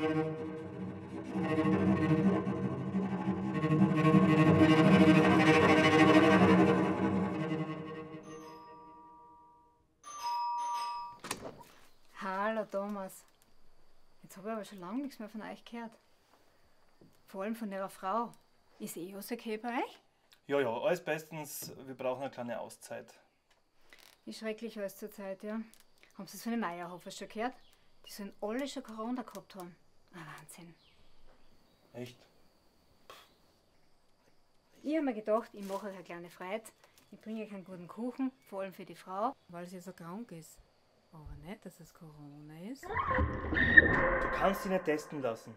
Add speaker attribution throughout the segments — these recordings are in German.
Speaker 1: Hallo Thomas. Jetzt habe ich aber schon lange nichts mehr von euch gehört. Vor allem von ihrer Frau. Ist eh alles okay bei euch?
Speaker 2: Ja, ja, alles bestens. Wir brauchen eine kleine Auszeit.
Speaker 1: Wie schrecklich alles zur Zeit, ja. Haben Sie es von den Meierhofer schon gehört? Die sollen alle schon Corona gehabt haben. Ein Wahnsinn.
Speaker 2: Echt?
Speaker 1: Ich habe mir gedacht, ich mache euch eine kleine Freude. Ich bringe euch einen guten Kuchen, vor allem für die Frau, weil sie so krank ist. Aber nicht, dass es Corona ist.
Speaker 2: Du kannst dich nicht testen lassen.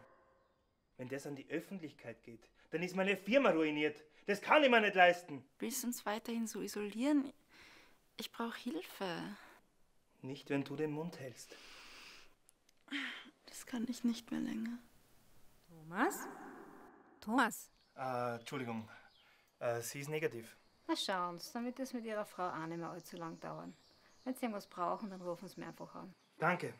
Speaker 2: Wenn das an die Öffentlichkeit geht, dann ist meine Firma ruiniert. Das kann ich mir nicht leisten.
Speaker 3: Willst du uns weiterhin so isolieren? Ich brauche Hilfe.
Speaker 2: Nicht, wenn du den Mund hältst.
Speaker 3: Das kann ich nicht mehr länger.
Speaker 1: Thomas? Thomas?
Speaker 2: Äh, Entschuldigung. Äh, sie ist negativ.
Speaker 1: Na schauen Sie, dann wird das mit Ihrer Frau auch nicht mehr allzu lang dauern. Wenn Sie irgendwas brauchen, dann rufen Sie mir einfach an.
Speaker 2: Danke.